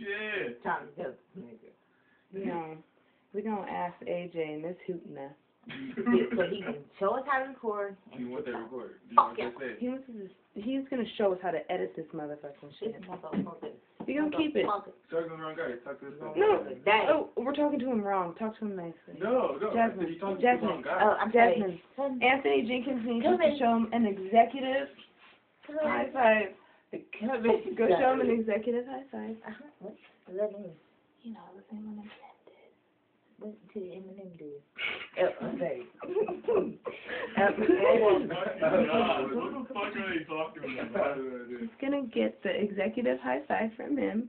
shit. Time to tell this nigga. No. We gonna ask AJ and this hooteness. so he can show us how to record. Do you want that recorded? Do you Fuck want yeah. that? He wants to. He's gonna show us how to edit this motherfucking shit. motherfucker. You gonna keep it? Motherfucker. Talk to the wrong guy. Talk to this guy. No. Dang. Oh, we're talking to him wrong. Talk to him nicely. No, no. Jasmine. you talking to the Jasmine. wrong guy. Oh, I'm. Jasmine. Son, Anthony Jenkins needs Come to show him an executive high five. Come in. Go show him an executive high five. Uh-huh. What does that mean? You know, the same one What did Eminem do? Uh. Oh, my God. What the fuck are they talking about? He's gonna get the executive high five from him.